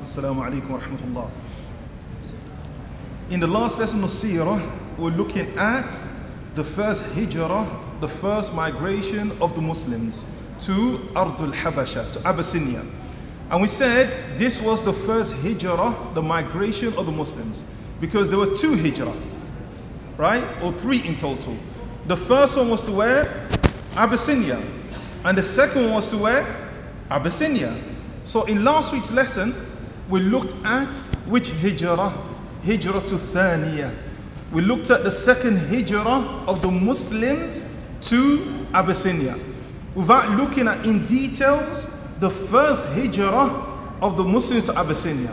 Assalamu alaikum wa rahmatullah. In the last lesson of Sirah, we're looking at the first hijrah, the first migration of the Muslims to Ardul Habasha, to Abyssinia. And we said this was the first hijrah, the migration of the Muslims, because there were two hijrah, right? Or three in total. The first one was to where? Abyssinia. And the second one was to where? Abyssinia. So in last week's lesson, we looked at which hijrah? Hijrah to Thaniya. We looked at the second hijrah of the Muslims to Abyssinia. Without looking at in details the first hijrah of the Muslims to Abyssinia.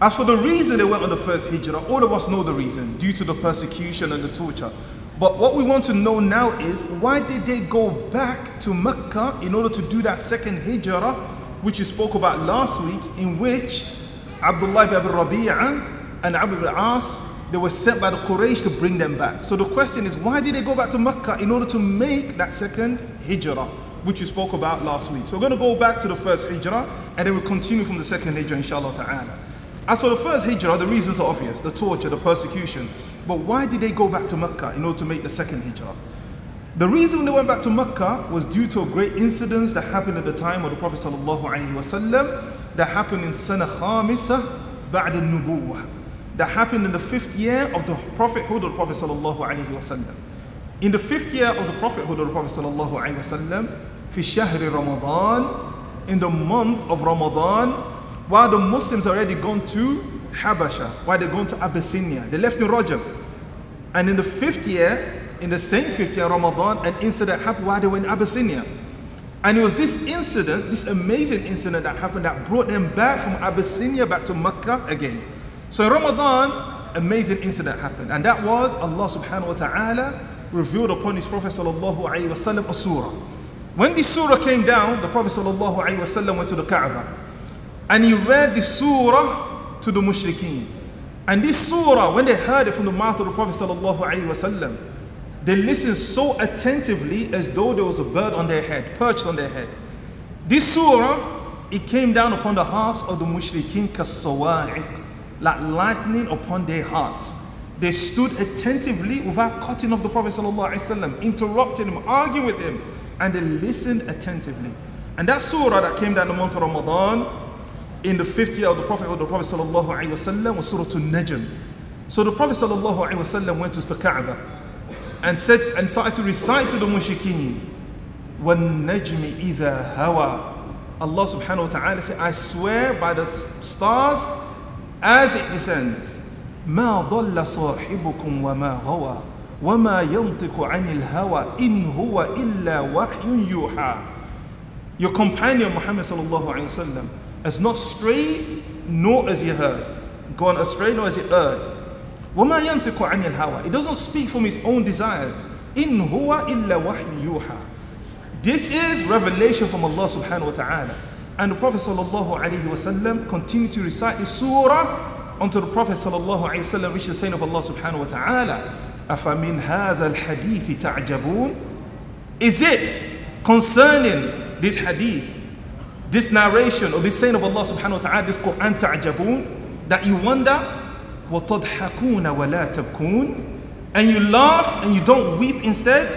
As for the reason they went on the first hijrah, all of us know the reason, due to the persecution and the torture. But what we want to know now is why did they go back to Mecca in order to do that second hijrah, which we spoke about last week, in which Abdullah ibn Rabi'ah and Amr ibn As, they were sent by the Quraysh to bring them back. So the question is, why did they go back to Mecca in order to make that second hijrah, which we spoke about last week? So we're going to go back to the first hijrah, and then we'll continue from the second hijrah, inshallah ta'ala. As for the first hijrah, the reasons are obvious, the torture, the persecution. But why did they go back to Mecca in order to make the second hijrah? The reason they went back to Mecca was due to a great incident that happened at the time of the Prophet wasallam that happened in Sana Khamisa Ba'd al-Nubuwah that happened in the fifth year of the prophethood of the Prophet wasallam. In the fifth year of the prophethood of the Prophet wasallam, fi shahri Ramadan, in the month of Ramadan, while the Muslims already gone to Habasha, while they gone to Abyssinia, they left in Rajab. And in the fifth year, in the same fifth year Ramadan, an incident happened while they were in Abyssinia. And it was this incident, this amazing incident that happened that brought them back from Abyssinia back to Mecca again. So in Ramadan, amazing incident happened. And that was Allah subhanahu wa ta'ala revealed upon his Prophet sallallahu alayhi wa sallam a surah. When this surah came down, the Prophet sallallahu alayhi wa sallam went to the Kaaba. And he read the surah to the mushrikeen. And this surah, when they heard it from the mouth of the Prophet sallallahu alayhi wa sallam, they listened so attentively as though there was a bird on their head, perched on their head. This surah, it came down upon the hearts of the mushrikeen kasawa'iq, like lightning upon their hearts. They stood attentively without cutting off the Prophet ﷺ, interrupting him, arguing with him, and they listened attentively. And that surah that came down the month of Ramadan, in the fifth year of the Prophet of the Prophet ﷺ, was Surah An-Najm. So the Prophet ﷺ went to the Kaaba and said and started to recite to the mushrikeen, وَالنَّجْمِ إِذَا هَوَى Allah subhanahu wa ta'ala said, I swear by the stars as it descends. ما ضل صاحبكم وما غوى وما ينطق عن الهوى إن هو إلا وحي يوحى Your companion Muhammad sallallahu alayhi wasallam has not strayed nor has he heard gone astray nor has he erred وما ينطق عن الهوى He doesn't speak from his own desires إن هو إلا وحي يوحى This is revelation from Allah subhanahu wa ta'ala and the Prophet sallallahu alayhi wasallam continued to recite the surah until the Prophet sallallahu alayhi wasallam reached the saying of Allah subhanahu wa ta'ala أَفَمِنْ هَذَا الْحَدِيثِ تَعْجَبُونَ Is it concerning this hadith, this narration or this saying of Allah subhanahu wa ta'ala, this Quran ta'jabun, that you wonder وَتَضْحَكُونَ وَلَا تَبْكُونَ and you laugh and you don't weep instead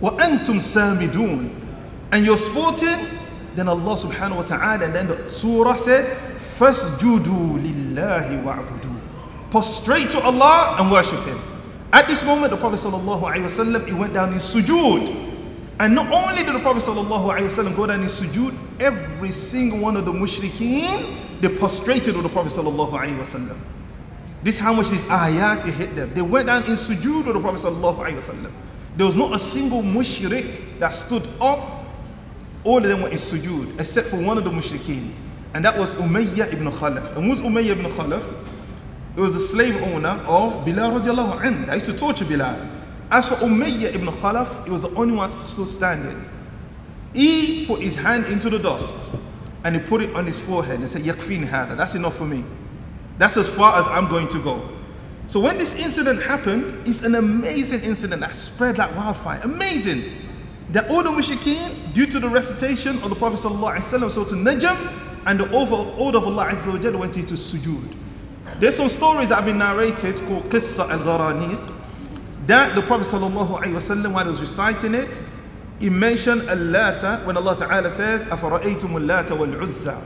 وَأَنْتُمْ سَامِدُونَ and you're sporting then Allah subhanahu wa ta'ala and then the surah said فَاسْجُدُوا لِلَّهِ وَعْبُدُوا Prostrate to Allah and worship Him. At this moment the Prophet sallallahu alayhi wasallam he went down in sujood. And not only did the Prophet sallallahu alayhi wasallam go down in sujood, every single one of the mushrikeen they prostrated with the Prophet sallallahu alayhi wasallam. This is how much this ayat hit them. They went down in sujood with the Prophet sallallahu alayhi wasallam. There was not a single mushrik that stood up all of them were in sujood except for one of the mushrikeen and that was Umayyah ibn Khalaf and who's Umayyah ibn Khalaf? it was the slave owner of Bilal radiallahu anhu that used to torture Bilal as for Umayyah ibn Khalaf he was the only one still standing he put his hand into the dust and he put it on his forehead and said yakfin hada. That's enough for me. That's as far as I'm going to go. So when this incident happened it's an amazing incident that spread like wildfire. Amazing. That all the mushrikeen, due to the recitation of the Prophet ﷺ, so to Najm, and the order of Allah Azza went into sujood. There's some stories that have been narrated called Qissa al-Gharaniq that the Prophet sallallahu while he was reciting it, he mentioned al-Lata when Allah Ta'ala says, أَفَرَأَيْتُمُ اللَّاتَ وَالْعُزَّى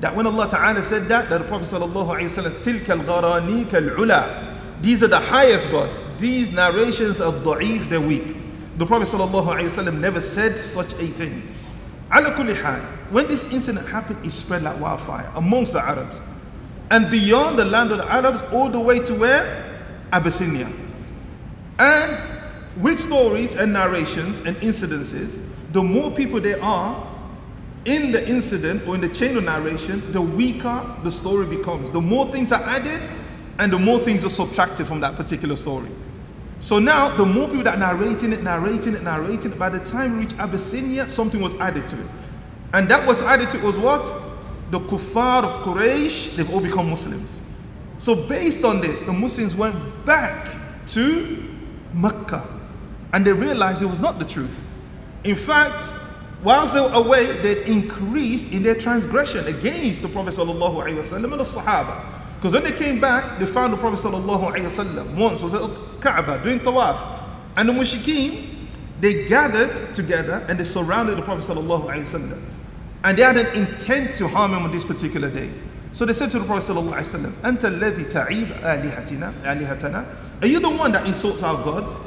That when Allah Ta'ala said that, that the Prophet sallallahu alaihi wasallam, تِلْكَ الْغَرَانِيكَ الْعُلَى These are the highest gods. These narrations are da'if, they're weak. The Prophet sallallahu alaihi wasallam never said such a thing. Ala kulli hal, when this incident happened, it spread like wildfire amongst the Arabs. And beyond the land of the Arabs, all the way to where? Abyssinia. And with stories and narrations and incidences, the more people there are in the incident or in the chain of narration, the weaker the story becomes. The more things are added and the more things are subtracted from that particular story. So now, the more people that are narrating it, narrating it, narrating it, by the time we reach Abyssinia, something was added to it. And that was added to it was what? The kuffar of Quraysh, they've all become Muslims. So based on this, the Muslims went back to Mecca and they realized it was not the truth. In fact, whilst they were away, they increased in their transgression against the Prophet sallallahu alaihi wasallam and the Sahaba. Because when they came back, they found the Prophet sallallahu alaihi wasallam once was at Kaaba doing tawaf, and the mushrikeen they gathered together and they surrounded the Prophet sallallahu alaihi wasallam, and they had an intent to harm him on this particular day. So they said to the Prophet sallallahu alaihi wasallam, "Anta ta'ib alihatina alihatana." Are you the one that insults our gods?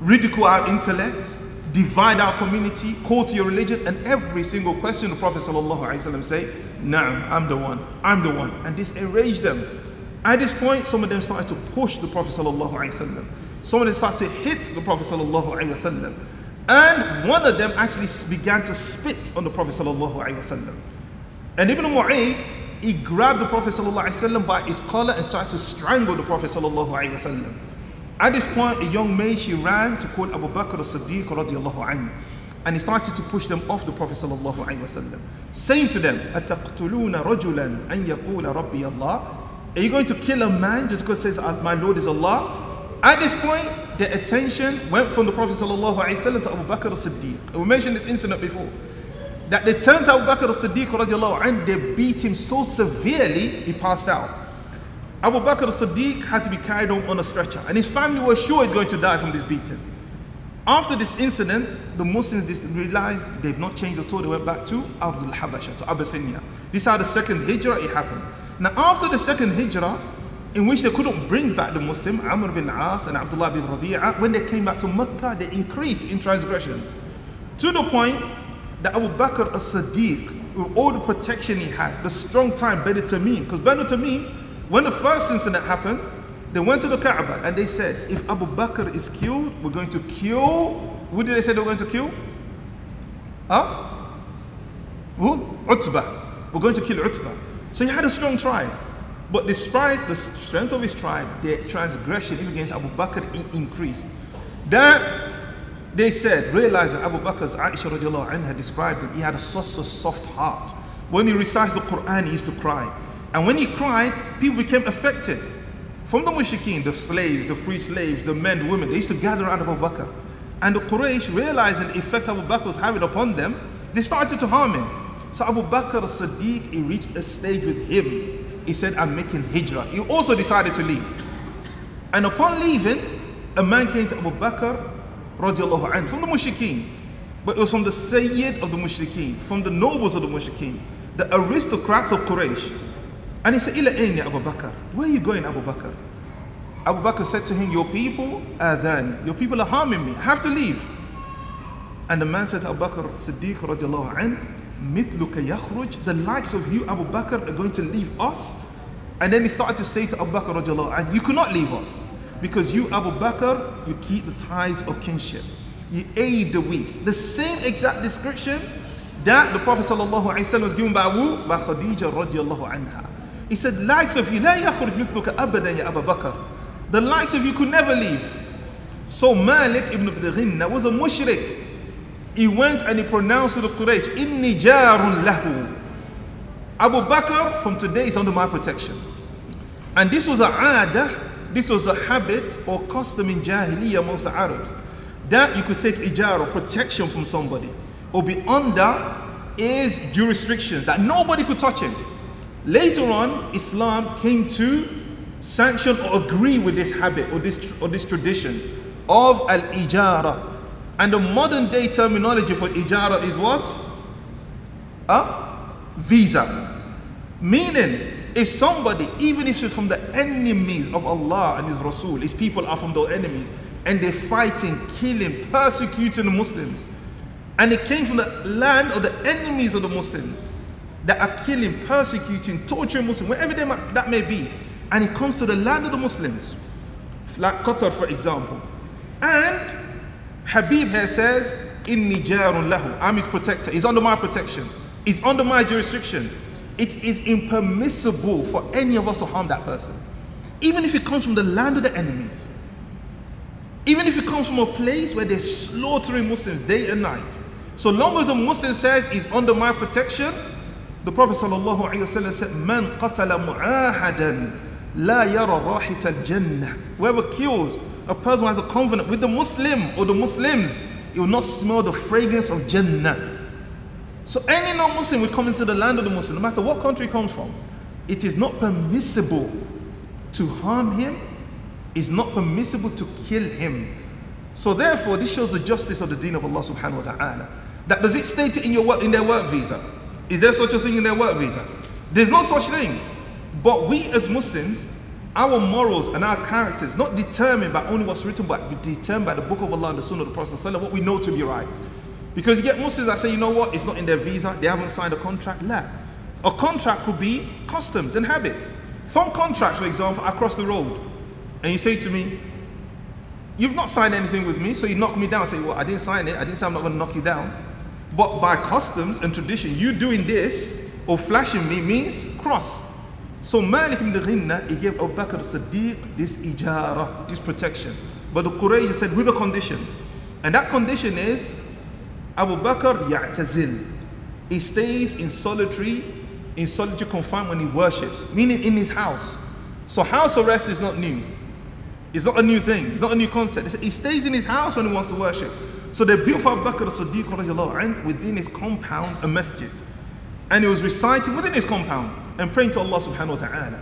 ridicule our intellect, divide our community, call to your religion? And every single question the Prophet ﷺ say, Naam, I'm the one, I'm the one. And this enraged them. At this point, some of them started to push the Prophet ﷺ. Some of them started to hit the Prophet ﷺ. And one of them actually began to spit on the Prophet ﷺ. And Ibn Mu'ayt, he grabbed the Prophet ﷺ by his collar and started to strangle the Prophet ﷺ. At this point, a young maid, she ran to call Abu Bakr as-Siddiq radiallahu anhu. And he started to push them off the Prophet sallallahu alaihi wasallam, saying to them, أَتَقْتُلُونَ رَجُلًا أَن يَقُولَ رَبِّيَ اللَّهِ Are you going to kill a man just because he says, my Lord is Allah? At this point, the attention went from the Prophet sallallahu alaihi wasallam to Abu Bakr as-Siddiq. And we mentioned this incident before. That they turned to Abu Bakr as-Siddiq radiallahu anhu, they beat him so severely, he passed out. Abu Bakr as-Siddiq had to be carried on on a stretcher. And his family were sure he's going to die from this beating. After this incident, the Muslims realized they've not changed at all. They went back to Ardul Habasha, to Abyssinia. This is how the second hijrah it happened. Now, after the second hijrah, in which they couldn't bring back the Muslim, Amr bin As and Abdullah bin Rabi'ah, when they came back to Mecca, they increased in transgressions. To the point that Abu Bakr as-Siddiq, with all the protection he had, the strong time, Banu Tamim, because Banu Tamim, when the first incident happened, they went to the Kaaba and they said, if Abu Bakr is killed, we're going to kill. Who did they say they were going to kill? Huh? Who? Utbah. We're going to kill Utbah. So he had a strong tribe. But despite the strength of his tribe, their transgression even against Abu Bakr increased. That they said, realizing Abu Bakr's Aisha radiallahu anha described him, he had a a soft heart. When he recites the Quran, he used to cry. And when he cried, people became affected. From the mushrikeen, the slaves, the free slaves, the men, the women, they used to gather around Abu Bakr. And the Quraysh, realizing the effect Abu Bakr was having upon them, they started to harm him. So Abu Bakr as-Siddiq, he reached a stage with him. He said, I'm making hijrah. He also decided to leave. And upon leaving, a man came to Abu Bakr, radiallahu anhu, from the mushrikeen. But it was from the Sayyid of the mushrikeen, from the nobles of the mushrikeen, the aristocrats of Quraysh. And he said, Ila Abu Bakr. Where are you going, Abu Bakr? Abu Bakr said to him, Your people, adhani. Your people are harming me. I have to leave. And the man said Abu Bakr Siddiq radiallahu an, Mithluka yakhruj. The likes of you, Abu Bakr, are going to leave us. And then he started to say to Abu Bakr radiallahu an, You cannot leave us. Because you, Abu Bakr, you keep the ties of kinship. You aid the weak. The same exact description that the Prophet ﷺ was given by who? By Khadija radiallahu anha. He said, likes of you, لا يخرج مثلك أبدا يا أبا بكر. The likes of you could never leave. So Malik ibn Abdughinna was a mushrik. He went and he pronounced to the Quraysh, Inni jarun lahu. Abu Bakr from today is under my protection. And this was a adah, this was a habit or custom in Jahiliyyah amongst the Arabs. That you could take ijar or protection from somebody or be under is jurisdictions that nobody could touch him. Later on, Islam came to sanction or agree with this habit or this, or this tradition of al ijara. And the modern day terminology for ijara is what? A visa. Meaning, if somebody, even if it's from the enemies of Allah and His Rasul, His people are from those enemies, and they're fighting, killing, persecuting the Muslims, and it came from the land of the enemies of the Muslims that are killing, persecuting, torturing Muslims, wherever they might, that may be, and it comes to the land of the Muslims, like Qatar, for example, and Habib here says, Inni jarun lahu, I'm his protector, he's under my protection, he's under my jurisdiction. It is impermissible for any of us to harm that person. Even if it comes from the land of the enemies. Even if it comes from a place where they're slaughtering Muslims day and night. So long as a Muslim says he's under my protection, the Prophet ﷺ said, Man qatala mu'ahadan la yara al-jannah. Whoever kills a person who has a covenant with the Muslim or the Muslims, he will not smell the fragrance of Jannah. So any non-Muslim will come into the land of the Muslim, no matter what country he comes from, it is not permissible to harm him, it's not permissible to kill him. So therefore, this shows the justice of the deen of Allah subhanahu wa ta'ala. That does it state it in your work in their work visa? Is there such a thing in their work visa? There's no such thing. But we as Muslims, our morals and our characters not determined by only what's written, but determined by the book of Allah and the Sunnah of the Prophet, what we know to be right. Because you get Muslims that say, you know what, it's not in their visa, they haven't signed a contract. La. A contract could be customs and habits. Phone contract, for example, I cross the road. And you say to me, You've not signed anything with me, so you knock me down. Say, Well, I didn't sign it, I didn't say I'm not going to knock you down. But by customs and tradition, you doing this or flashing me means cross. So Malik ibn Ghinna, he gave Abu Bakr Siddiq this ijara, this protection. But the Quraysh said with a condition. And that condition is Abu Bakr ya'tazil. He stays in solitary, in solitary confinement when he worships, meaning in his house. So house arrest is not new. It's not a new thing. It's not a new concept. He stays in his house when he wants to worship. So they built for Abu Bakr as-Siddiq within his compound a masjid. And he was reciting within his compound and praying to Allah subhanahu wa ta'ala.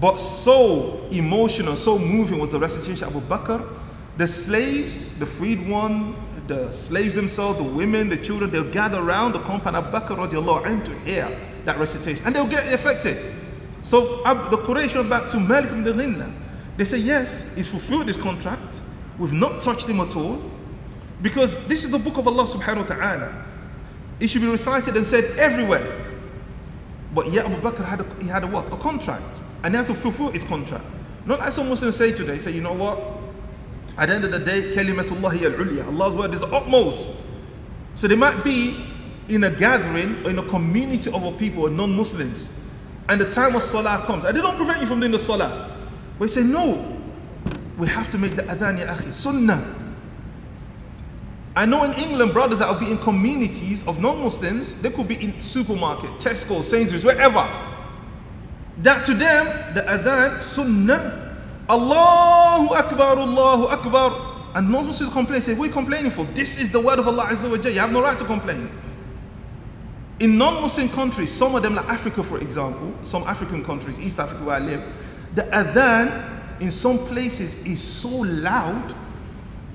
But so emotional, so moving was the recitation of Abu Bakr. The slaves, the freed one, the slaves themselves, the women, the children, they'll gather around the compound of Abu Bakr radiallahu to hear that recitation and they'll get affected. So the Quraysh went back to Malik ibn Ghinna. They say, yes, he's fulfilled his contract. We've not touched him at all. Because this is the book of Allah subhanahu wa ta'ala. It should be recited and said everywhere. But yet Abu Bakr had a, he had a what? A contract. And he had to fulfill his contract. Not like some Muslims say today, say, you know what? At the end of the day, kalimatullahi al-ulya. Allah's word is the utmost. So they might be in a gathering or in a community of people, non-Muslims, and the time of salah comes, and they don't prevent you from doing the salah. But you say, no, we have to make the adhan ya akhi, sunnah. I know in England, brothers that will be in communities of non-Muslims, they could be in supermarket, Tesco, Sainsbury's, wherever. That to them, the adhan, sunnah, Allahu Akbar, Allahu Akbar. And most Muslims complain, say, what are you complaining for? This is the word of Allah Azza wa You have no right to complain. In non-Muslim countries, some of them like Africa for example, some African countries, East Africa where I live, the adhan in some places is so loud.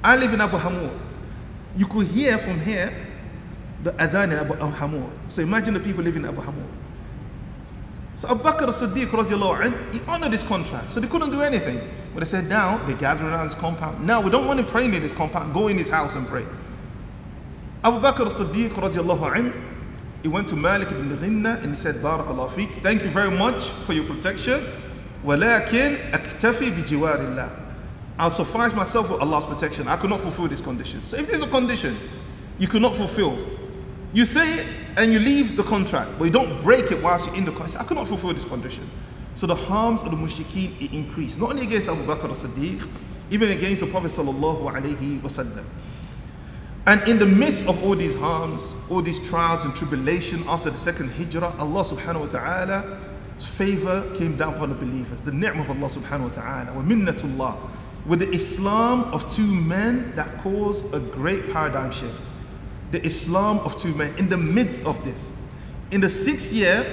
I live in Abu Hamur You could hear from here the adhan in Abu Hamur. So imagine the people living in Abu Hamur. So Abu Bakr as-Siddiq radiallahu he honored his contract. So they couldn't do anything. But they said, now they gathered around his compound. Now we don't want to pray in his compound. Go in his house and pray. Abu Bakr as-Siddiq radiallahu he went to Malik ibn Ghinna and he said, Barakallah feek, thank you very much for your protection. ولكن أكتفي بجوار الله. I'll suffice myself with Allah's protection. I could not fulfill this condition. So if there's a condition you could not fulfill, you say it and you leave the contract, but you don't break it whilst you're in the contract. I cannot fulfill this condition. So the harms of the mushrikeen it increased, not only against Abu Bakr as-Siddiq, even against the Prophet sallallahu alaihi wasallam. And in the midst of all these harms, all these trials and tribulation after the second hijrah, Allah subhanahu wa ta'ala's favor came down upon the believers. The ni'mah of Allah subhanahu wa ta'ala, wa 'With the Islam of two men that caused a great paradigm shift. the Islam of two men in the midst of this. In the sixth year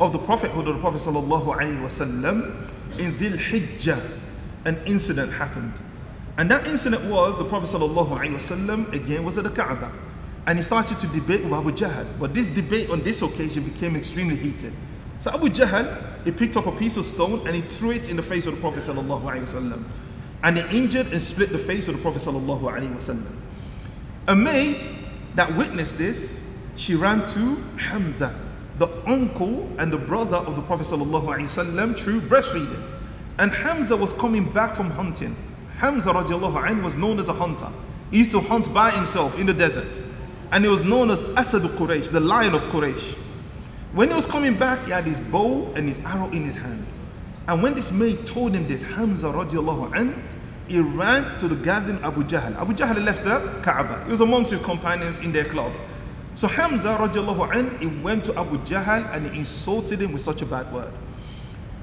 of the prophethood of the Prophet sallallahu alaihi in Dhil Hijjah, an incident happened. And that incident was the Prophet sallallahu alaihi wasallam again was at the Kaaba. And he started to debate with Abu Jahl. But this debate on this occasion became extremely heated. So Abu Jahl, he picked up a piece of stone and he threw it in the face of the Prophet sallallahu alaihi wasallam. And he injured and split the face of the Prophet sallallahu. A maid that witnessed this, she ran to Hamza, the uncle and the brother of the Prophet sallallahu through breastfeeding. And Hamza was coming back from hunting. Hamza radiallahu anh was known as a hunter. He used to hunt by himself in the desert. And he was known as Asad Quraysh, the lion of Quraysh. When he was coming back, he had his bow and his arrow in his hand. And when this maid told him this, Hamza radiallahu anh, he ran to the gathering Abu Jahl. Abu Jahl left the Kaaba. He was amongst his companions in their club. So Hamza radiallahu anh, he went to Abu Jahl and he insulted him with such a bad word.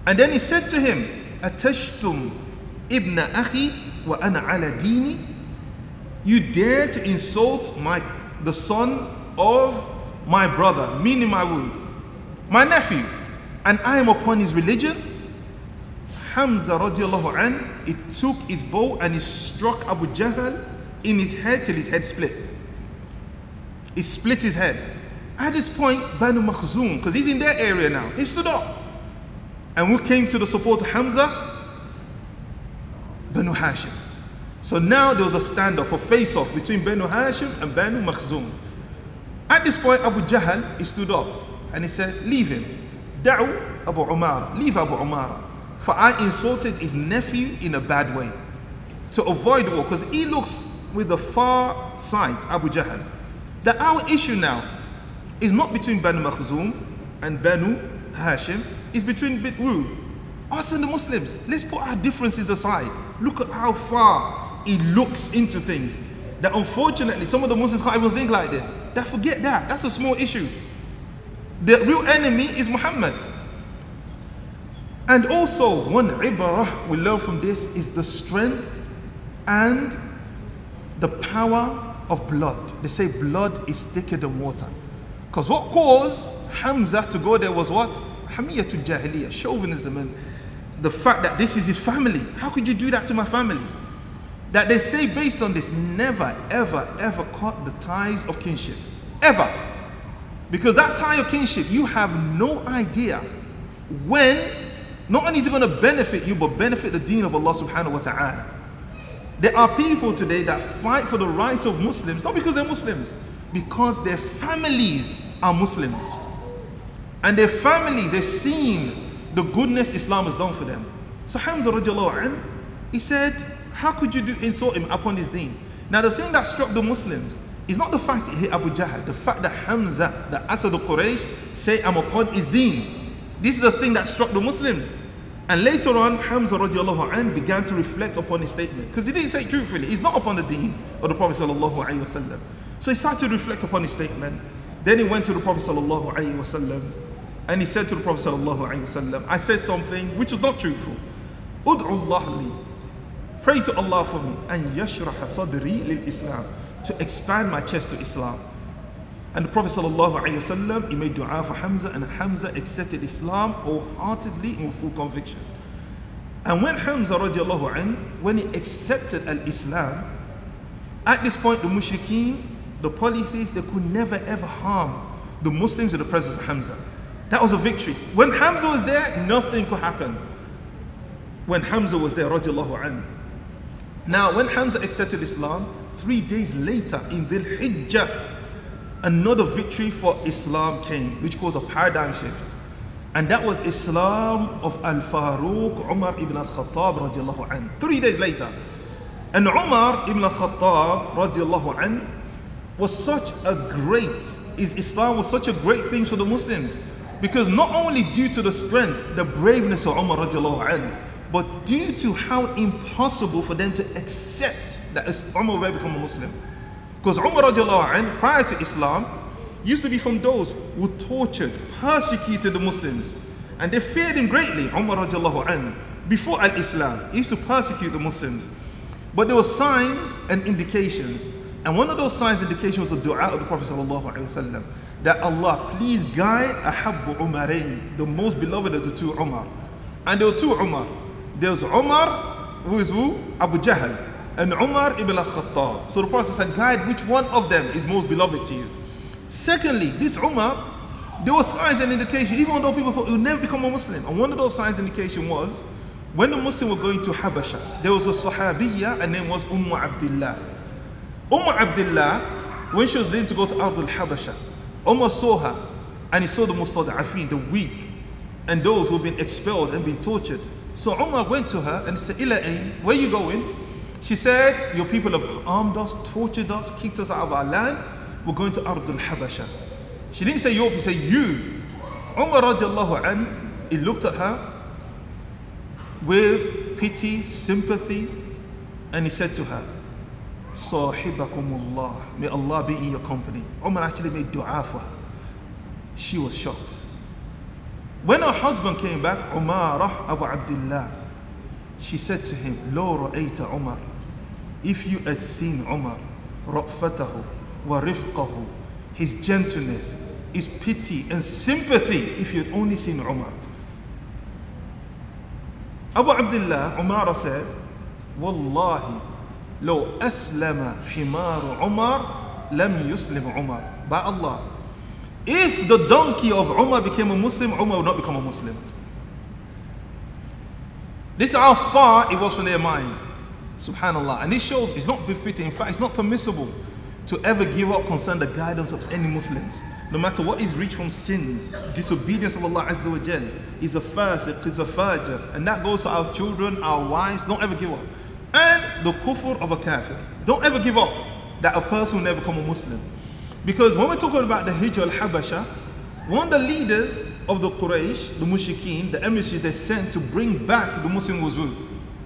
And then he said to him, Atashtum ibn akhi wa ana ala dini? You dare to insult my the son of my brother, meaning my womb, my nephew, and I am upon his religion? Hamza radiallahu an, he took his bow and he struck Abu Jahl in his head till his head split. He split his head. At this point, Banu Makhzum, because he's in their area now, he stood up. And who came to the support of Hamza? Banu Hashim. So now there was a standoff, a face-off between Banu Hashim and Banu Makhzum. At this point, Abu Jahl, he stood up and he said, leave him. Da'u Abu Umara. Leave Abu Umara. For I insulted his nephew in a bad way. To avoid war, because he looks with a far sight, Abu Jahl. That our issue now is not between Banu Makhzum and Banu Hashim, it's between Bitwu, us and the Muslims. Let's put our differences aside. Look at how far he looks into things. That unfortunately, some of the Muslims can't even think like this. That forget that. That's a small issue. The real enemy is Muhammad. And also, one ibarah we learn from this is the strength and the power of blood. They say blood is thicker than water. Because what caused Hamza to go there was what? Hamiyatul Jahiliyyah, chauvinism, and the fact that this is his family. How could you do that to my family? That they say based on this, never, ever, ever cut the ties of kinship. Ever. Because that tie of kinship, you have no idea when not only is it going to benefit you, but benefit the deen of Allah subhanahu wa ta'ala. There are people today that fight for the rights of Muslims, not because they're Muslims, because their families are Muslims. And their family, they've seen the goodness Islam has done for them. So Hamza anh, he said, how could you do insult him upon his deen? Now the thing that struck the Muslims is not the fact he hit Abu Jahl, the fact that Hamza, the Asad of Quraysh, say I'm upon his deen. This is the thing that struck the Muslims. And later on, Hamza radiallahu began to reflect upon his statement. Because he didn't say truthfully, he's not upon the deen of the Prophet sallallahu alayhi wasallam. So he started to reflect upon his statement. Then he went to the Prophet sallallahu alayhi wasallam and he said to the Prophet sallallahu alayhi wasallam, I said something which was not truthful. Ud'u Allah li. Pray to Allah for me. And yashrah sadri lil Islam. To expand my chest to Islam. And the Prophet ﷺ, he made dua for Hamza and Hamza accepted Islam wholeheartedly and with full conviction. And when Hamza radiallahu when he accepted al-Islam, at this point the mushrikeen, the polytheists, they could never ever harm the Muslims in the presence of Hamza. That was a victory. When Hamza was there, nothing could happen. When Hamza was there, radiallahu. Now, when Hamza accepted Islam, three days later in Dhul Hijjah, another victory for Islam came, which caused a paradigm shift. And that was Islam of Al Faruq Umar ibn al Khattab anhu. Three days later. And Umar ibn al Khattab was such a great, is Islam was such a great thing for the Muslims. Because not only due to the strength, the braveness of Umar but due to how impossible for them to accept that Umar will become a Muslim. Because Umar anh, prior to Islam, used to be from those who tortured, persecuted the Muslims. And they feared him greatly, Umar anh. Before al-Islam, he used to persecute the Muslims. But there were signs and indications And one of those signs and indications was the dua of the Prophet wasallam that Allah please guide Ahabbu Umarain, the most beloved of the two Umar. And there were two Umar. There was Umar, who is who? Abu Jahl, and Umar ibn al-Khattab. So the Prophet said, guide which one of them is most beloved to you. Secondly, this Umar, there were signs and indication, even though people thought he would never become a Muslim. And one of those signs and indication was when the Muslim were going to Habasha, there was a Sahabiya, and name was Umm Abdullah. Umm Abdullah, when she was leaving to go to Ardul Habasha, Umar saw her and he saw the Mustada'afin, the weak, and those who have been expelled and been tortured. So Umar went to her and said, "Ila'in, where are you going? She said, Your people have harmed us, tortured us, kicked us out of our land. We're going to Ardul Habasha. She didn't say Europe, she said you. Umar radiallahu an, he looked at her with pity, sympathy, and he said to her, Sahibakumullah. May Allah be in your company. Umar actually made dua for her. She was shocked. When her husband came back, Umarah Abu Abdullah, she said to him, Lo ra'ayta Umar. If you had seen Umar, ra'fatahu wa rifqahu, his gentleness, his pity and sympathy, if you had only seen Umar. Abu Abdullah, Umar said, Wallahi, لو أسلم حمار عمر لم يسلم عمر by Allah if the donkey of Umar became a Muslim Umar would not become a Muslim this is how far it was from their mind subhanallah and this shows it's not befitting in fact it's not permissible to ever give up concerning the guidance of any Muslims no matter what is reached from sins, disobedience of Allah Azza wa Jal, is a fasiq, is a fajr, and that goes to our children, our wives, don't ever give up and the kufr of a kafir. Don't ever give up that a person will never become a Muslim. Because when we're talking about the Hijr al-Habasha, one of the leaders of the Quraysh, the Mushrikeen, the emissaries they sent to bring back the Muslim who?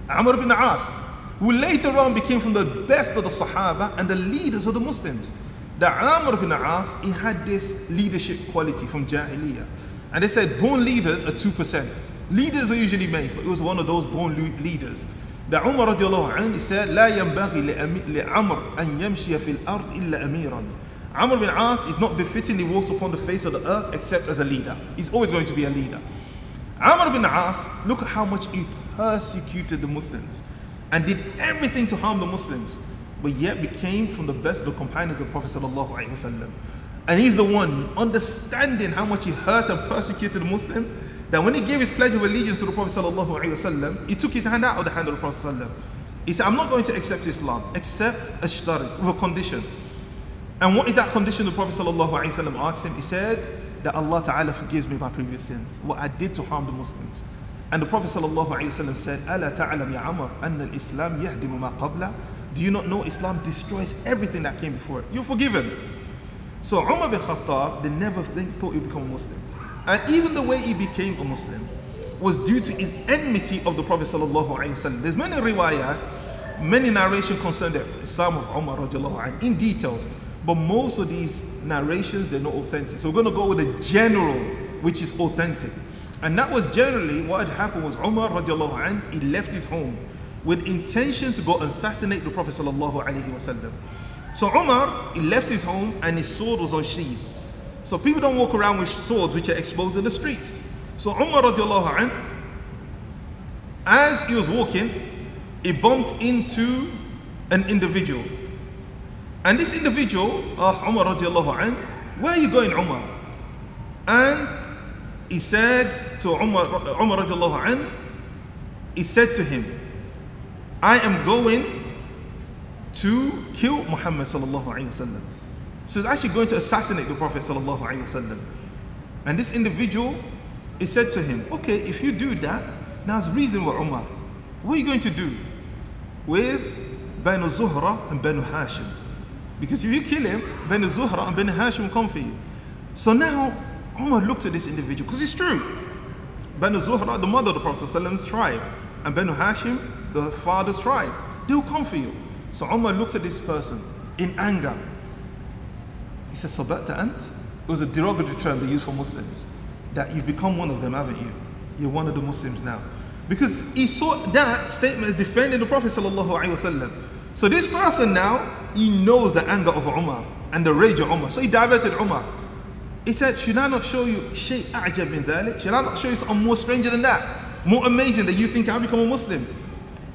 Amr ibn As, who later on became from the best of the Sahaba and the leaders of the Muslims. The Amr ibn As, he had this leadership quality from Jahiliyyah. And they said born leaders are 2%. Leaders are usually made, but it was one of those born leaders. ده عمر رضي الله عنه said لا ينبغي لعمر أن يمشي في الأرض إلا أميرا Amr bin As is not befitting he walks upon the face of the earth except as a leader. He's always going to be a leader. Amr bin As, look at how much he persecuted the Muslims and did everything to harm the Muslims, but yet became from the best of the companions of Prophet wasallam. And he's the one understanding how much he hurt and persecuted the Muslim. That when he gave his pledge of allegiance to the Prophet wasallam, he took his hand out of the hand of the Prophet sallallahu He said, "I'm not going to accept Islam except ashtarit with a condition." And what is that condition? The Prophet wasallam asked him. He said that Allah Taala forgives me my previous sins, what I did to harm the Muslims. And the Prophet ﷺ said, Ala ta'alam ya Amr, anna islam yahdimu ma qabla. Do you not know Islam destroys everything that came before it? You're forgiven. So Umar bin Khattab, they never think, thought he'd become a Muslim. And even the way he became a Muslim was due to his enmity of the Prophet ﷺ. There's many riwayat, many narration concerning the Islam of Umar and in detail. But most of these narrations, they're not authentic. So we're going to go with the general, which is authentic. And that was generally what had happened was Umar anh, he left his home with intention to go assassinate the Prophet ﷺ. So Umar, he left his home and his sword was unsheathed. So people don't walk around with swords which are exposed in the streets. So Umar radiallahu anh, as he was walking, he bumped into an individual. And this individual asked Umar radiallahu anh, where are you going Umar? And he said to Umar, Umar radiallahu anh, he said to him, I am going to kill Muhammad sallallahu alayhi wa sallam. So he's actually going to assassinate the Prophet ﷺ. And this individual, he said to him, okay, if you do that, now it's reasonable, Umar. What are you going to do with Banu Zuhra and Banu Hashim? Because if you kill him, Banu Zuhra and Banu Hashim will come for you. So now Umar looked at this individual, because it's true. Banu Zuhra, the mother of the Prophet ﷺ's tribe, and Banu Hashim, the father's tribe, they will come for you. So Umar looked at this person in anger he says, Sabata ant? It was a derogatory term they used for Muslims. That you've become one of them, haven't you? You're one of the Muslims now. Because he saw that statement as defending the Prophet. So this person now, he knows the anger of Umar and the rage of Umar. So he diverted Umar. He said, Should I not show you shay a'jab min dhalik? Should I not show you something more stranger than that? More amazing that you think I'll become a Muslim?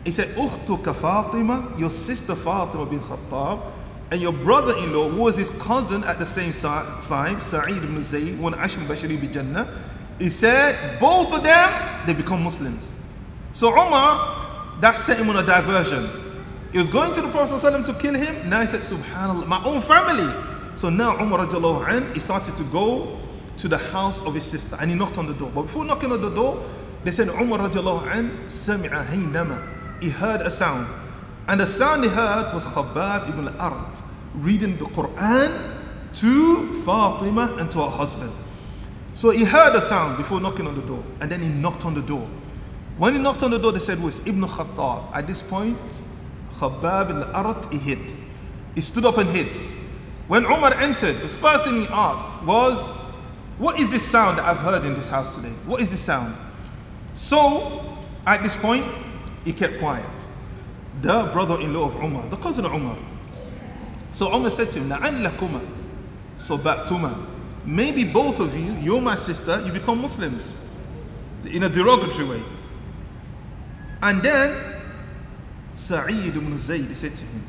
He said, Ukhtuka Fatima, your sister Fatima bin Khattab, and your brother-in-law was his cousin at the same time, Sa'id ibn Zayd, one Ashim Bashari bi Jannah. He said, both of them, they become Muslims. So Umar, that set him on a diversion. He was going to the Prophet ﷺ to kill him. Now he said, Subhanallah, my own family. So now Umar radiallahu he started to go to the house of his sister and he knocked on the door. But before knocking on the door, they said Umar an, sami'a haynama. He heard a sound. And the sound he heard was Khabbab ibn al-Arat reading the Quran to Fatima and to her husband. So he heard a sound before knocking on the door, and then he knocked on the door. When he knocked on the door, they said, was Ibn Khattab. At this point, Khabbab al-Arat, he hid. He stood up and hid. When Umar entered, the first thing he asked was, What is this sound that I've heard in this house today? What is this sound? So, at this point, he kept quiet. The brother in law of Umar, the cousin of Umar. So Umar said to him, لَعَلَّكُمَا صَبَعْتُمَا Maybe both of you, you're my sister, you become Muslims. In a derogatory way. And then Sa'id ibn Zayd said to him,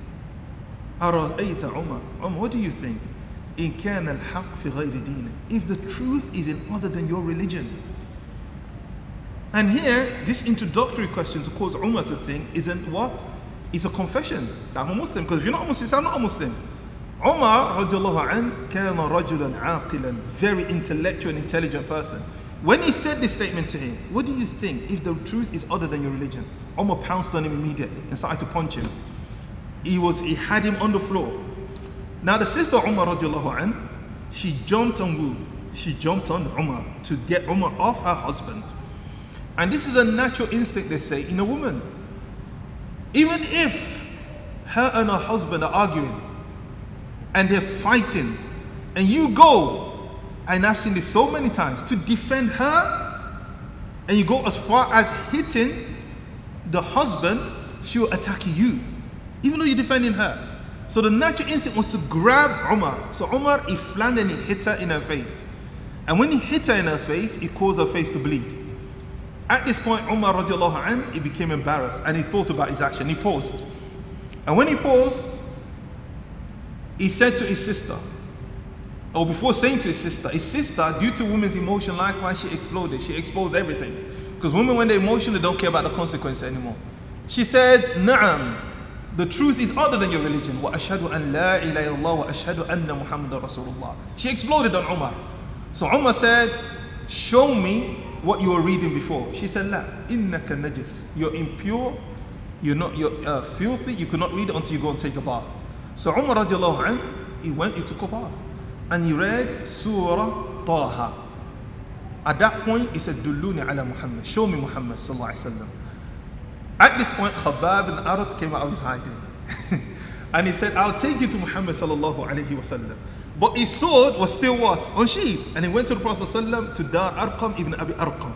أرأيت عمر Umar, what do you think? إن كان الحق في غير دينه If the truth is in other than your religion. And here, this introductory question to cause Umar to think isn't what? It's a confession that I'm a Muslim. Because if you're not a Muslim, say I'm not a Muslim. Umar radiallahu an, كان رجلا عاقلا, very intellectual and intelligent person. When he said this statement to him, what do you think if the truth is other than your religion? Umar pounced on him immediately and started to punch him. He was he had him on the floor. Now the sister Umar an, she jumped on who? She jumped on Umar to get Umar off her husband. And this is a natural instinct, they say, in a woman. Even if her and her husband are arguing and they're fighting, and you go, and I've seen this so many times, to defend her, and you go as far as hitting the husband, she will attack you, even though you're defending her. So the natural instinct was to grab Umar. So Umar, he flung and he hit her in her face. And when he hit her in her face, he caused her face to bleed. At this point, Umar radiallahu an, he became embarrassed and he thought about his action. He paused. And when he paused, he said to his sister, or before saying to his sister, his sister, due to women's emotion, likewise, she exploded. She exposed everything. Because women, when they're emotional, they don't care about the consequence anymore. She said, Na'am, the truth is other than your religion. Ashhadu an la ilaha illallah wa ashhadu anna Muhammadan Rasulullah. She exploded on Umar. So Umar said, Show me what you were reading before. She said, La, innaka najis. You're impure, you're not you're uh, filthy, you cannot read it until you go and take a bath. So Umar radiallahu anh, he went, he took a bath. And he read Surah Taha. At that point, he said, Dulluni ala Muhammad. Show me Muhammad sallallahu alayhi wa At this point, Khabbab and Arat came out of his hiding. and he said, I'll take you to Muhammad sallallahu alayhi wa But his sword was still what? Unsheathed. And he went to the Prophet sallallahu to Dar Arqam ibn Abi Arqam.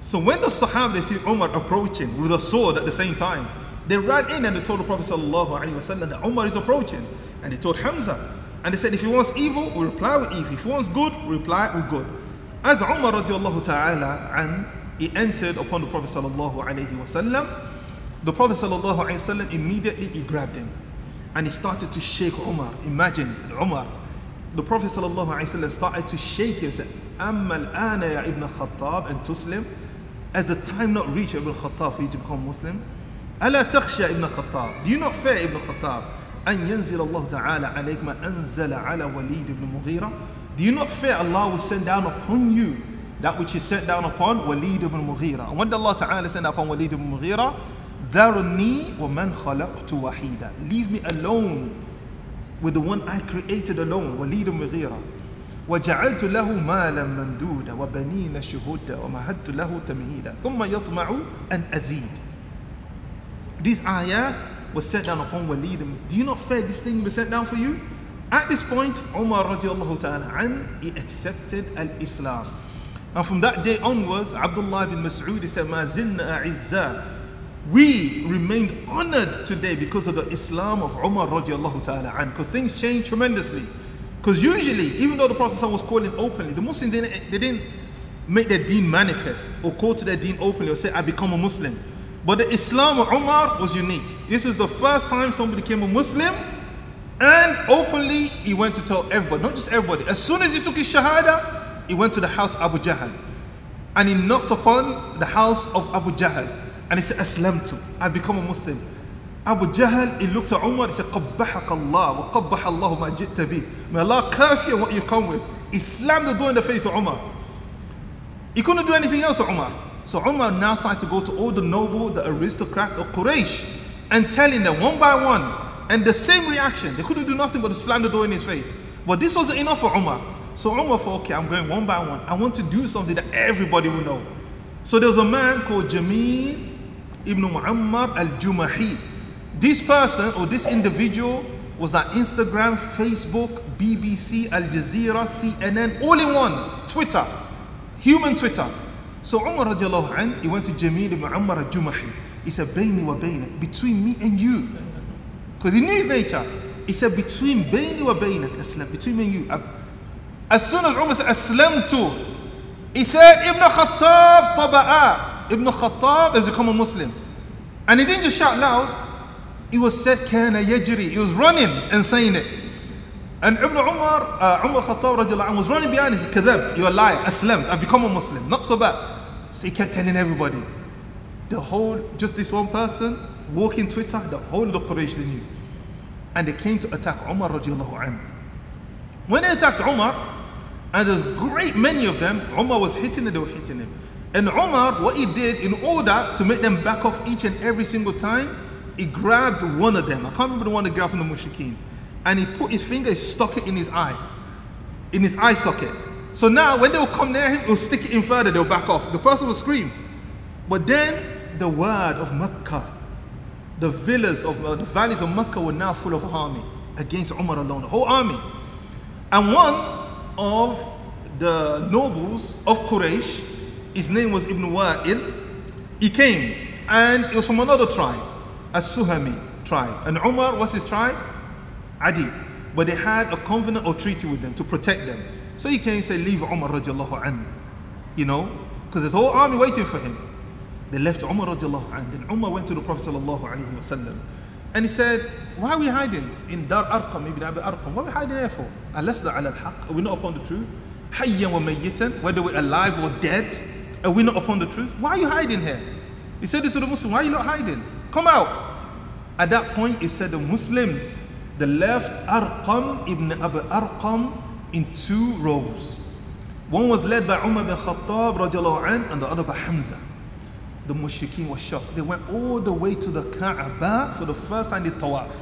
So when the Sahaba, they see Umar approaching with a sword at the same time, they ran in and they told the Prophet ﷺ that Umar is approaching. And they told Hamza. And they said, if he wants evil, we reply with evil. If he wants good, we reply with good. As Umar radiallahu ta'ala and he entered upon the Prophet ﷺ, the Prophet ﷺ immediately he grabbed him. And he started to shake Umar. Imagine Umar. The Prophet ﷺ started to shake him and said, أما الآن يا ابن الخطاب and Tuslim. As the time not reached Ibn Khattab for you to become Muslim, ألا تخشى ابن الخطاب Do you not fear ابن الخطاب أن ينزل الله تعالى عليك ما أنزل على وليد بن مغيرة Do you not fear Allah will send down upon you that which is sent down upon Walid ibn Mughira. And when Allah Ta'ala sent upon Walid ibn Mughira, ذَرُنِّي وَمَنْ خَلَقْتُ وَحِيدًا Leave me alone with the one I created alone, ibn Mughira. وجعلت له مالا ممدودا وبنين شهودا ومهدت له تمهيدا ثم يطمع أن أزيد These ayat was sent down upon Walid. Do you not fear this thing was sent down for you? At this point, Umar radiallahu ta'ala an, he accepted al-Islam. And from that day onwards, Abdullah bin Mas'ud said, ما زلنا أعزاء we remained honored today because of the Islam of Umar radiallahu ta'ala and because things changed tremendously. Because usually, even though the Prophet was calling openly, the Muslims didn't, they didn't make their deen manifest or call to their deen openly or say, I become a Muslim. But the Islam of Umar was unique. This is the first time somebody became a Muslim and openly he went to tell everybody, not just everybody. As soon as he took his Shahada, he went to the house of Abu Jahl and he knocked upon the house of Abu Jahl and he said, Aslamtu, I become a Muslim. Abu Jahl, he looked at Umar, he said, Qabbahak Allah wa qabbaha Allah ma jitta bi. May Allah curse you on what you come with. He slammed the door in the face of Umar. He couldn't do anything else to Umar. So Umar now started to go to all the noble, the aristocrats of Quraysh and telling them one by one. And the same reaction. They couldn't do nothing but to slam the door in his face. But this wasn't enough for Umar. So Umar thought, okay, I'm going one by one. I want to do something that everybody will know. So there was a man called Jamil ibn Muammar al-Jumahi. This person or this individual was on Instagram, Facebook, BBC, Al Jazeera, CNN, all in one. Twitter, human Twitter. So Umar radiallahu anh, he went to Jamil ibn Muammar al-Jumahi. He said, Bayni wa baynak, between me and you. Because he knew his nature. He said, between Bayni wa baynak, Aslam, between me and you. As soon as Umar said, Aslamtu, he said, Ibn Khattab saba'a. Ibn Khattab has become a Muslim. And he didn't just shout loud. He was said, kana yajri. He was running and saying it. And Ibn Umar, uh, Umar Khattab was running behind. He said, Kadhabt, you're a liar. Aslamt, I've become a Muslim. Not so bad. So he kept telling everybody. The whole, just this one person, walking Twitter, the whole of the Quraysh they knew. And they came to attack Umar radiallahu anhu. When they attacked Umar, and there's great many of them, Umar was hitting and they were hitting him. And Umar, what he did in order to make them back off each and every single time, he grabbed one of them. I can't remember the one that grabbed from the mushrikeen. And he put his finger, he stuck it in his eye, in his eye socket. So now when they will come near him, he'll stick it in further, they'll back off. The person will scream. But then the word of Mecca, the villas of uh, the valleys of Mecca were now full of army against Umar alone, the whole army. And one of the nobles of Quraysh, his name was Ibn Wa'il, he came and he was from another tribe, a Suhami tribe. And Umar was his tribe? Adi. But they had a covenant or treaty with them to protect them. So he came and said, Leave Umar radiallahu anhu. You know, because there's a whole army waiting for him. They left Umar radiallahu anhu. Then Umar went to the Prophet sallallahu alayhi wasallam. And he said, Why are we hiding in Dar Arqam, maybe Abi Arqam? What are we hiding there for? Alasna ala al-haq. Are we not upon the truth? Hayyan wa mayyitan. Whether we're alive or dead. Are we not upon the truth? Why are you hiding here? He said this to the Muslim. Why are you not hiding? Come out. At that point, he said the Muslims, they left Arqam ibn Abi Arqam in two rows. One was led by Umar bin Khattab an, and the other by Hamza. The mushrikeen were shocked. They went all the way to the Kaaba for the first time in Tawaf.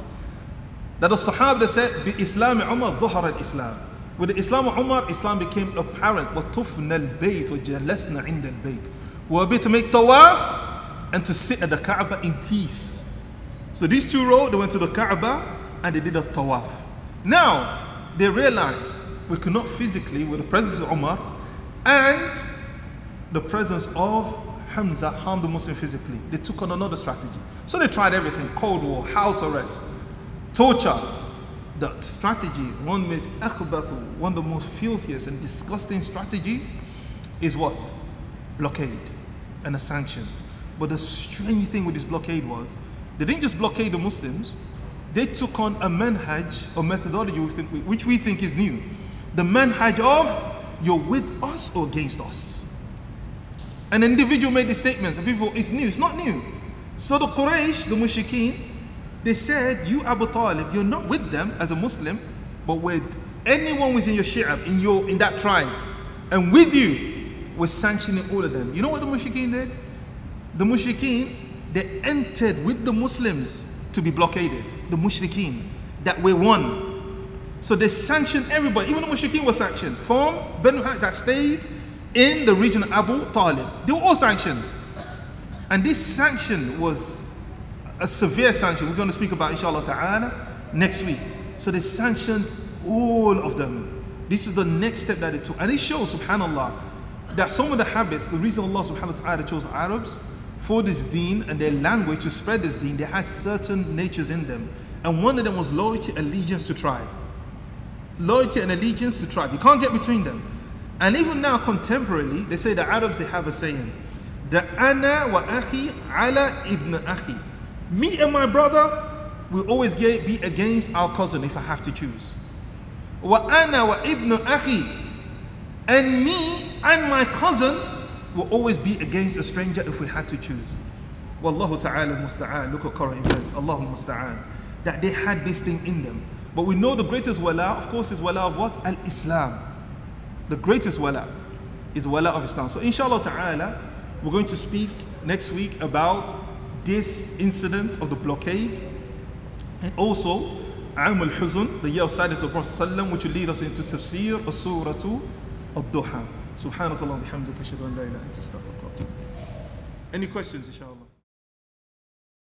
That the Sahaba said, Bi Islam Umar dhuhar al-Islam. With the Islam of Umar, Islam became apparent. وَطُفْنَا الْبَيْتِ وَجَلَسْنَا عِنْدَ الْبَيْتِ We were able to make Tawaf and to sit at the Kaaba in peace. So these two roads, they went to the Kaaba and they did a Tawaf. Now, they realized we could not physically, with the presence of Umar and the presence of Hamza, harm the Muslim physically. They took on another strategy. So they tried everything Cold War, house arrest, torture. the strategy, one most one of the most filthiest and disgusting strategies, is what? Blockade and a sanction. But the strange thing with this blockade was they didn't just blockade the Muslims, they took on a manhaj or methodology which we think is new the manhaj of you're with us or against us. An individual made the statements, the people, it's new, it's not new. So the Quraysh, the Mushrikeen, they said, you Abu Talib, you're not with them as a Muslim, but with anyone who's in your shi'ab, in your in that tribe. And with you, we're sanctioning all of them. You know what the Mushrikeen did? The Mushrikeen, they entered with the Muslims to be blockaded. The Mushrikeen, that we're one. So they sanctioned everybody, even the Mushrikeen were sanctioned from Banu that stayed in the region of Abu Talib. They were all sanctioned. And this sanction was a severe sanction. We're going to speak about inshallah ta'ala next week. So they sanctioned all of them. This is the next step that they took. And it shows, subhanAllah, that some of the habits, the reason Allah subhanahu wa ta'ala chose Arabs for this deen and their language to spread this deen, they had certain natures in them. And one of them was loyalty, allegiance to tribe. Loyalty and allegiance to tribe. You can't get between them. And even now, contemporarily, they say the Arabs they have a saying, the ana wa akhi ala ibn akhi. Me and my brother will always get, be against our cousin if I have to choose. Wa ana wa ibn akhi. And me and my cousin will always be against a stranger if we had to choose. Wallahu ta'ala musta'an. Look at current events. Allahu musta'an. That they had this thing in them. But we know the greatest wala, of course, is wala of what? Al Islam. The greatest wala is wala of Islam. So, inshallah ta'ala, we're going to speak next week about this incident of the blockade and also Am al Huzn, the year of silence of Prophet, which will lead us into tafsir of Surah Ad-Duha. سبحانك اللهم وبحمدك اشهد ان لا اله الا انت استغفرك واتوب Any questions inshallah